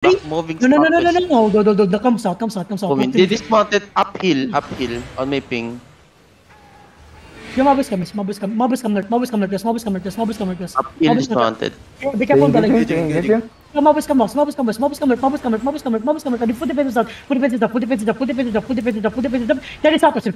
Back moving No, no, no, no, no, southwest. no, no, no, no, no, come south, come south, come south. Moving. They dismounted uphill, uphill on my ping. Yung mabos kami, mabos kami, mabos kami north, mabos kami north, mabos kami north, mabos kami north. Uphill Mabos kami north. dismounted. Be careful, Engage, Mobus come lost, mobus come lost, mobus come lost, mobus come lost, mobus come lost, mobus come lost, and you put the fences down, put the fences down, put the fences down, put the fences down, put the fences down, put the fences down, then it's outwards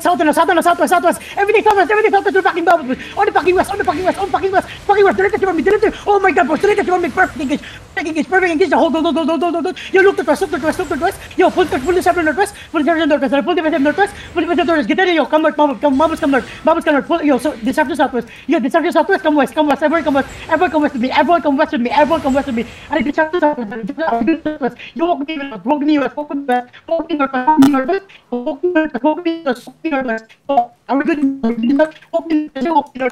southwest, southwest, southwest, southwest, everything southwest, everything southwest, fucking on the fucking west, on the fucking west, on the fucking west, fucking west, direct you me, direct oh my god, boss, direct you me, perfect English, perfect English, perfect English, the whole, go, go, go, go, go, go, go, yo, look to the west, look to the west, look to the west, yo, full, full, full, seven northwest, full, seven northwest, full, seven northwest, full, seven northwest, get there, yo, come north, come, mobus, come north, come north, yo, so, this after southwest, yo, this after southwest, come west, come west, ever come west, ever come west to me, everyone come west with me, everyone come west with me. And after southwest, southwest. You walk me west, walk me west, walk me west, walk me north, walk me northwest, walk me north, walk me west, walk me. Oh, are we good? Are? Walk me west, walk me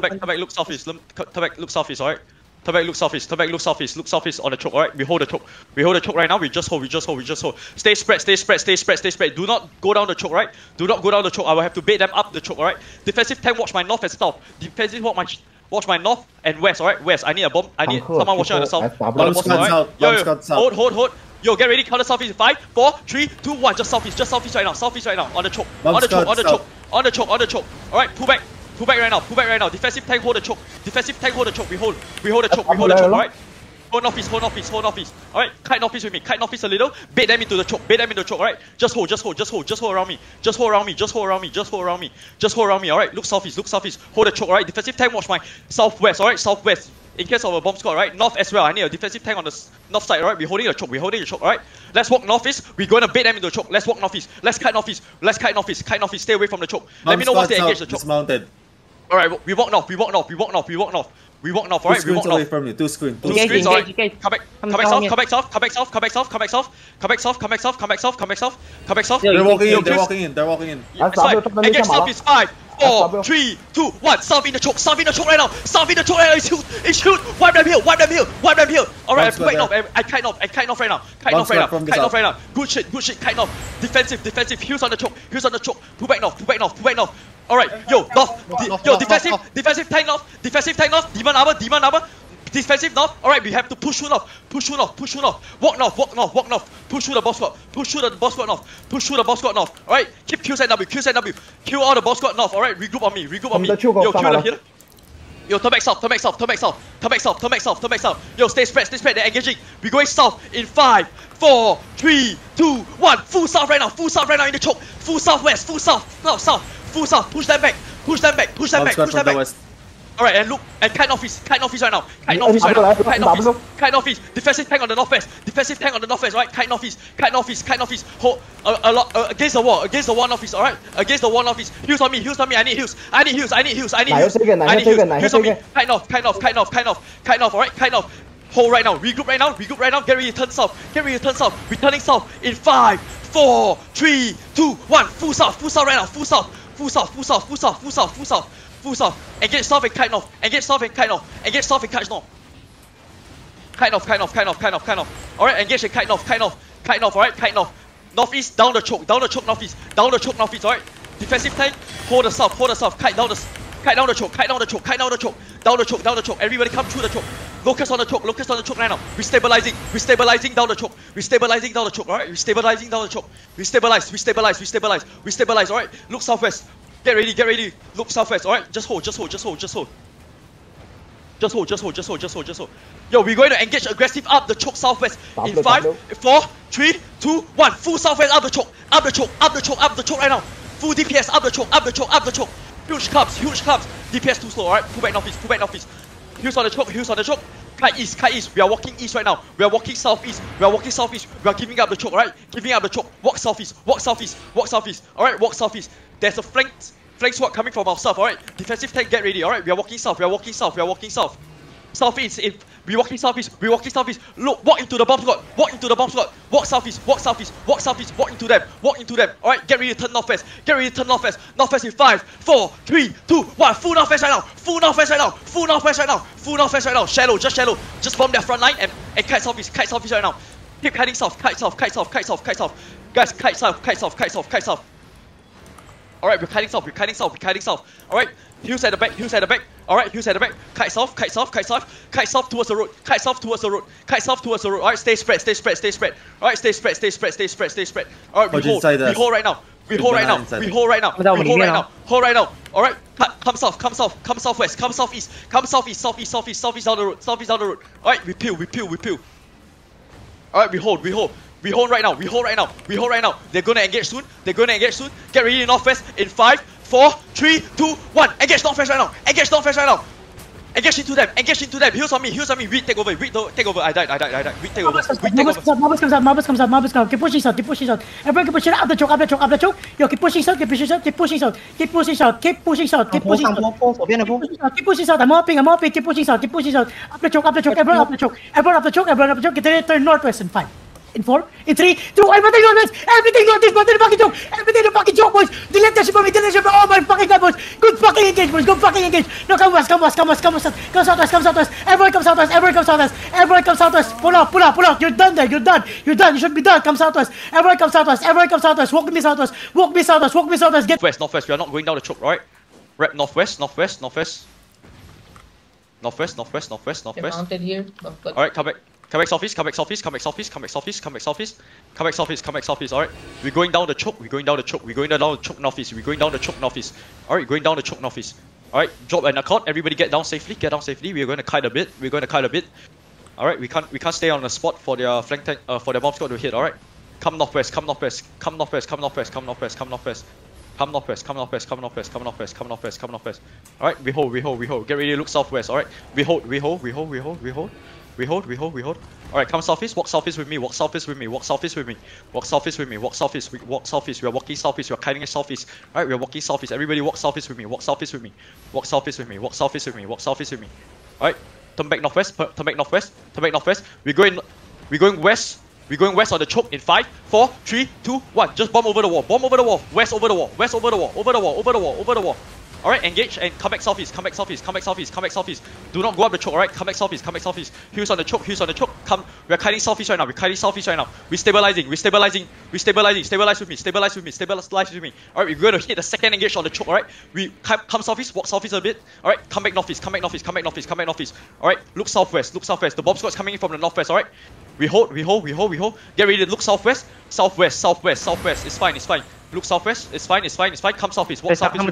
back, come back, look Come back, look southeast, alright? Back, look. Come back, look southeast. Look southeast on the choke, alright? We hold the choke. We hold the choke right now. We just hold, we just hold, we just hold. Stay spread, stay spread, stay spread, stay spread. Do not go down the choke, right? Do not go down the choke. I will have to bait them up the choke, alright? Defensive tank, watch my north and south. Defensive, watch my watch my north and west, alright? West. I need a bomb. I need someone watching on the south. On the Bomb bottom, squad Yo, yo, hold, hold, hold. Yo, get ready, counter southeast. Five, four, three, two, one. Just southeast, just southeast right now. Southeast right now. On the choke. On the choke, on the choke. On the choke, on the choke. Alright, pull back. Pull back right now, pull back right now. Defensive tank hold the choke. Defensive tank hold the choke. We hold. We hold the choke. We hold the choke, alright? Hold office, hold office, hold office. Alright, kite office with me. Kite office a little. Bait them into the choke. Bait them into the choke, alright? Just hold, just hold, just hold, just hold around me. Just hold around me, just hold around me, just hold around me. Just hold around me, alright? Look southeast, look southeast. Hold the choke, alright? Defensive tank watch my southwest, alright? Southwest. In case of a bomb squad, right? North as well. I need a defensive tank on the north side, alright? We're holding the choke. We're holding the choke, alright? Let's walk northeast. We're going to bait them into the choke. Let's walk northeast. Let's kite northeast. Let's kite northeast. Kite northeast. Stay away from the choke. Let me know once they engage the choke. Dismounted. Alright, we walk north. We walk north. We walk north. We walk north. We walk north, Two alright? We screens walk away from you. Two screen. Two Two screens, engage, alright. Come back, Come come back down south, come back south, come back south, come back south, come back south, come back south, come back south, come back south, come back south, come back south. They're walking in. They're walking in. They're walking in. Yeah, Ah, it's fine. sabi, sabi, Engage south is five, four, sabi. three, two, one. South in the choke, south in the choke right now. South in the choke right now. It's huge, it's huge. Wipe them here, wipe them here, wipe them here. Alright, Bomb I squad kite off. I kite off. I kite off right now. Kite Bomb off right now. from Kite off right now. Good shit, good shit. Kite off. Defensive, defensive. Heals on the choke, heals on the choke. Pull back north, pull back north, pull back north. Alright, yo, north, de- north, yo, north, defensive, north, defensive tank north, defensive tank north. Demon armor, demon armor. Defensive north. Alright, we have to push through north. Push through north. Push through north. Walk north. Walk north. Walk north. Push through the boss squad. Push through the boss squad north. Push through the boss squad north. Alright, keep Qs and W. Qs and W. Kill all the boss squad north. Alright, regroup on me. Regroup on me. the choke of Yo, kill the Samara. healer. Yo, turn back south, turn back south, turn back south, turn back south, turn back south, turn back south. Yo, stay spread, stay spread. They're engaging. We're going south in five, four, three, two, one. Full south right now, full south right now in the choke. Full southwest, full south, south, south, full south. Push them back, push them back, push them back, push them back. Alright, and look, and kite office, kite office right now, kite Yeah, office right now, kite double. office, kite office, defensive tank on the northwest, defensive tank on the northwest, right? Kite office, kite office, kite office, hold a, a lot uh, against the wall, against the wall office, alright? Against the wall office, heals on me, heals on me, I need heals, I need heals, I need heals, I need Nah, heals, you're taken, nah, I need heals, taken, heals on me, kite off, kite off, kite off, kite off, kite off, alright? Kite off. Hold right now, regroup right now, regroup right now, get ready to turn south, get ready to turn south, returning south in five, four, three, two, one, full south, full south right now, full south, full south, full south, full south, full south, full south, full south, engage south and kite north, engage south and kite north, engage south and kite north. Kite off, kite off, kite off, kite off, kite off. Alright, engage and kite off, kite off, kite off, alright, kite off. Northeast, down the choke, down the choke, northeast, down the choke, northeast, alright. Defensive tank, hold the south, hold the south, kite down the, s- kite down the choke, kite down the choke, kite down the choke, down the choke, down the choke. Everybody come through the choke. Locust on the choke, locust on the choke right now. We're stabilizing, we're stabilizing down the choke, we're stabilizing down the choke, alright. We're stabilizing down the choke. We stabilize, we stabilize, we stabilize, we stabilize, alright. Look southwest. Get ready, get ready. Look southwest, alright. Just hold, just hold, just hold, just hold. Just hold, just hold, just hold, just hold, just hold. Yo, we're going to engage aggressive up the choke southwest in Pablo, five, Pablo. four, three, two, one. Full southwest up the choke, up the choke, up the choke, up the choke right now. Full DPS up the choke, up the choke, up the choke. Huge clubs, huge clubs. DPS too slow, alright? Pull back northeast, pull back northeast. Heals on the choke, heals on the choke. Kite east, kite east. We are walking east right now. We are walking southeast. We are walking southeast. We are giving up the choke, alright? Giving up the choke. Walk southeast, walk southeast, walk southeast. Alright, walk southeast. There's a flank, flank sword coming from our south, alright? Defensive tank, get ready, alright? We are walking south, we are walking south, we are walking south. Southeast, in, we walking southeast, we walking southeast. Look, walk into the bomb squad, walk into the bomb squad. Walk southeast, walk southeast, walk southeast, walk into them, walk into them. Alright, get ready to turn northwest, get ready to turn northwest. Northwest in five, four, three, two, one. Full northwest right now, full northwest right now, full northwest right now, full northwest right now. Shallow, just shallow. Just bomb their front line and, and kite southeast, kite southeast right now. Keep kiting south, kite south, kite south, kite south, kite south. Guys, kite south, kite south, kite south, kite south. Alright, we're kiting south, we're kiting south, we're kiting south. Alright, heals at the back, heals at the back. Alright, Hughes at the back. Kites off, kites off, kites off, kites off towards the road, kites off towards the road, kites off towards the road. Alright, stay spread, stay spread, stay spread. Alright, stay spread, stay spread, stay spread, stay spread. Alright, we hold, we hold right now. We hold right now. We hold right now. We hold right now. Hold right now. Alright, come south, come south, come southwest, come southeast, come southeast, southeast, southeast, southeast down the road, southeast down the road. Alright, we peel, we peel, we peel. Alright, we hold, we hold. We hold right now, we hold right now, we hold right now. They're gonna engage soon, they're gonna engage soon. Get ready in northwest in 5, four, three, two, one. Engage down flash right now. Engage down flash right now. Engage into them. Engage into them. Heals on me. Heals on me. Reed, take over. Reed, take over. I died. I died. I died. Reed, take over. Reed, take over. Marbles comes out. Marbles comes out. Marbles comes out. Keep pushing out. Keep pushing out. Everyone keep pushing out. Up the choke. Up the choke. Up the choke. Yo, keep pushing out. Keep pushing out. Keep pushing out. Keep pushing out. Keep pushing out. Keep pushing out. Keep pushing out. I'm hopping. I'm hopping. Keep pushing out. Keep pushing out. Up the choke. Up the choke. Everyone up the choke. Everyone up the choke. Everyone up the choke. Get the northwest and fight. in four, in three, two, everything on this, everything on this, but the fucking joke, everything the fucking joke, boys. Delete for me, delete that shit for oh my fucking god, boys. Good fucking engage, boys, good fucking engage. No, come west, come west, come west, come west, come southwest, come southwest. Everyone come southwest, everyone come southwest, everyone come southwest. Pull up, pull up, pull up. You're done there, you're done, you're done. You should be done. Come southwest, everyone come southwest, everyone come southwest. Walk me southwest, walk me southwest, walk me southwest. Get Northwest, northwest. We are not going down the choke, right? Rep northwest, northwest, northwest. Northwest, northwest, northwest, They northwest. mounted here but, but Alright, come back. Come back southeast, come back southeast, come back southeast, come back southeast, come back southeast, come back southeast, come back southeast, alright? We're going down the choke, we're going down the choke, we're going down the choke northeast, we're going down the choke northeast. Alright, going down the choke northeast. Alright, drop an accord, everybody get down safely, get down safely, we're going to kite a bit, we're going to kite a bit. Alright, we can't we can't stay on the spot for their flank tank uh, for their bomb squad to hit, alright? Come northwest, come northwest, come northwest, come northwest, come northwest, come northwest. Come northwest, come northwest, come northwest, come northwest, come northwest, come northwest. Alright, we hold, we hold, we hold. Get ready to look southwest, alright? We hold, we hold, we hold, we hold, we hold. We hold, we hold, we hold. Alright, come southeast, walk southeast with me, walk southeast with me, walk southeast with me, walk southeast with me, walk southeast, we walk southeast, we are walking southeast, we are kiting southeast. Alright, we are walking southeast. Everybody walk southeast with me, walk southeast with me, walk southeast with me, walk southeast with me, walk southeast with me. Alright, turn back northwest, turn back northwest, turn back northwest. We're going we're going west. We're going west on the choke in 5, 4, 3, 2, 1. Just bomb over the wall. Bomb over the wall. West over the wall. West over the wall. Over the wall. Over the wall. Over the wall. Alright, engage and come back southeast. Come back southeast. Come back southeast. Come back southeast. Do not go up the choke, alright? Come back southeast. Come back southeast. Hughes on the choke. Hughes on the choke. Come. We're kiting southeast right now. We're kiting southeast right now. We're stabilizing. We're stabilizing. We're stabilizing. Stabilize with me. Stabilize with me. Stabilize with me. Alright, we're going to hit the second engage on the choke, alright? We come, come southeast. Walk southeast a bit. Alright, come back northeast. Come back northeast. Come back northeast. Come back northeast. Alright, look southwest. Look southwest. The bomb squad's coming in from the northwest, alright? We hold, we hold, we hold, we hold. Get ready to look southwest, southwest, southwest, southwest. It's fine, it's fine. Look southwest, it's fine, it's fine, it's fine. Come southeast, walk southeast.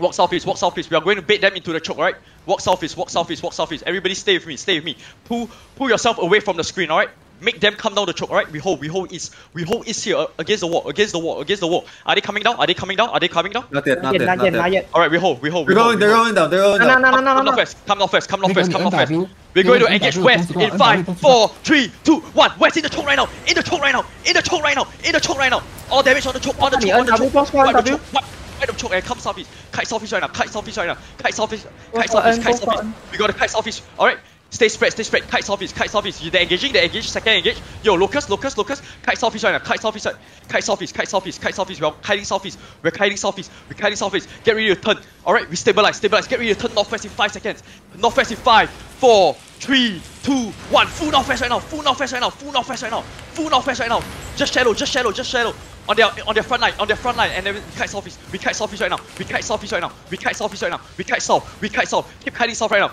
Walk southeast, walk southeast. We are going to bait them into the choke, alright? Walk southeast, walk southeast, walk southeast. Everybody stay with me, stay with me. Pull pull yourself away from the screen, alright? Make them come down the choke, alright? We hold, we hold east. We hold east here, uh, against the wall, against the wall, against the wall. Are they coming down? Are they coming down? Are they coming down? Not yet, not, yet, not yet. yet, yet. Alright, we hold, we hold. We We're hold, going, we they're going down, they're going down. No, no, no, no, no. Come north first, come north first, come north west, come north. We're going to engage west in 5, 4, 3, 2, 1. West in the choke right now, in the choke right now, in the choke right now, in the choke right now. All damage on the choke, on the choke, on the choke. The choke. Right right the choke. And come southeast. Kite southeast right now. Kite southeast right now. Kite southeast. Kite southeast. Kite southeast. We got to kite southeast. All right. Stay spread, stay spread. Kite southeast, kite southeast. They're engaging, they're engaging. Second engage. Yo, locust, locust, locust. Kite southeast right now. Kite southeast, right. kite southeast, kite southeast, kite southeast. We're kiting southeast. We're kiting southeast. We're kiting southeast. Get ready to turn. All right, we stabilize, stabilize. Get ready to turn northwest in five seconds. Northwest in five, four, three, two, one. Full northwest right now. Full northwest right now. Full northwest right now. Full northwest right now. Just shallow, just shallow, just shallow On their on their front line, on their front line, and then we kite southeast. We kite southeast right now. We kite southeast right now. We kite southeast right now. We kite south. We kite south. Keep kiting south right now.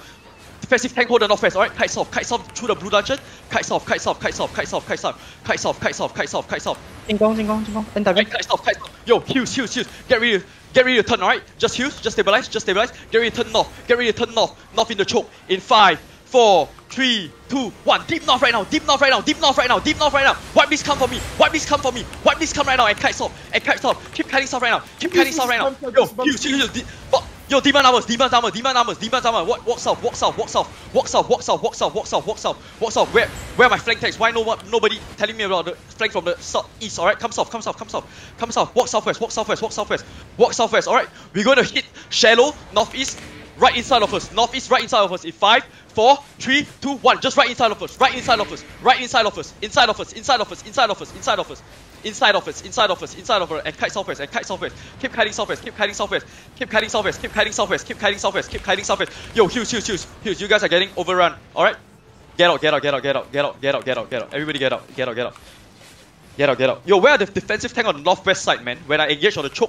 Defensive tank hold the northwest, alright? Kite south, kite south through the blue dungeon. Kite south, kite south, kite south, kite south, kite south, kite south, kite south, kite south, kite south. 进攻进攻进攻，N W Right, kite south, kite south. Yo, Hughes, Hughes, Hughes. Get ready, to, get ready to turn, alright? Just Hughes, just stabilize, just stabilize. Get ready to turn north. Get ready to turn north. North in the choke. In five, four, three, two, one. Deep north right now. Deep north right now. Deep north right now. Deep north right now. Wipe this come for me. Wipe this come for me. Wipe this come right now. And kite south. And kite south. Keep kiting south right now. Keep kiting south right now. Yo, Hughes. de- oh, Yo, demon numbers, demon numbers, demon numbers, demon numbers. Walk, walk south, walk south, walk south, walk south, walk south, walk south, walk south, walk south, walk south. Where, where are my flank tanks? Why no one, nobody telling me about the flank from the south east? All right, come south, come south, come south, come south. Walk southwest, walk southwest, walk southwest, walk southwest. All right, we're gonna hit shallow northeast, right inside of us, northeast, right inside of us. In five, four, three, two, one. Just right inside of us, right inside of us, right inside of us, inside of us, inside of us, inside of us, inside of us. Inside of us, inside of us, inside of us, and kite southwest, and kite southwest. Keep kiting southwest, keep kiting southwest, keep kiting southwest, keep kiting southwest, keep kiting southwest, keep kiting southwest. Yo, Hughes, Hughes, Hughes, Hughes, you guys are getting overrun. Alright? Get out, get out, get out, get out, get out, get out, get out, get out. Everybody get out, get out, get out. Get out, get out. Yo, where are the defensive tank on the northwest side, man? When I engage on the choke